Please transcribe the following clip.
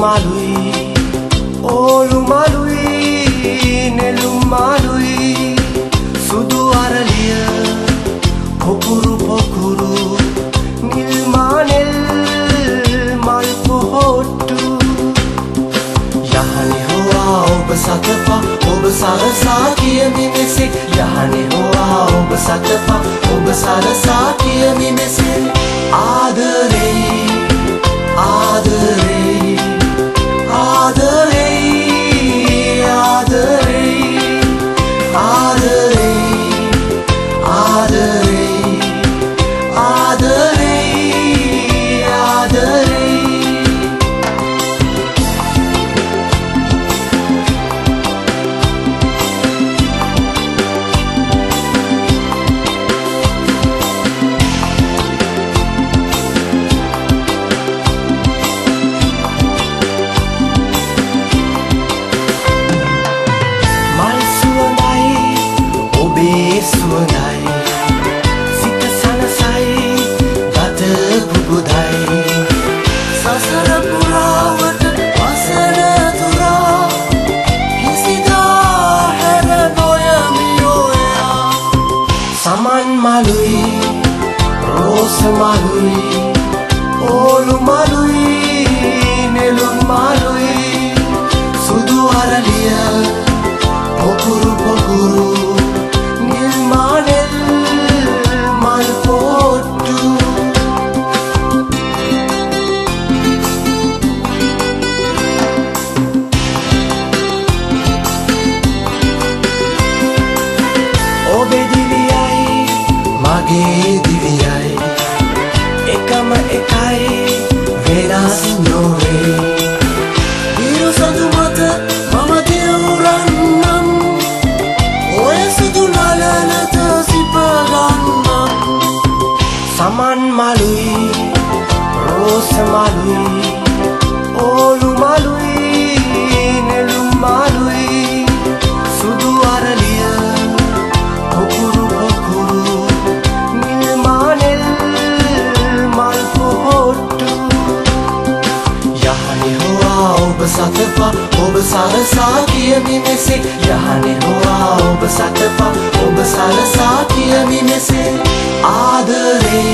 lumalui o lumalui ne lumalui සුදු අරලිය පොකුරු පොකුරු නිල්මානෙල් මල් පොහොට්ටු. යහනේ හොවා ඔබ සතපා ඔබ සරසා කියමි මෙසේ යහනේ හොවා ඔබ සතපා ඔබ සරසා Saman malui, rose malui ඔබේ දිවියයි මගේ දිවියයි. එකම එකයි වෙනස් නොවේ. හිරු සඳු මත මම දිවුරන්නම් ඔය සුදු නලලත සිපගන්නම්. සමන් මලුයි රෝස මලුයි ඕලු සරසා කියමි මෙසේ. යහනේ හොවා ඔබ සතපා ඔබ සරසා කියමි මෙසේ. ආදරේ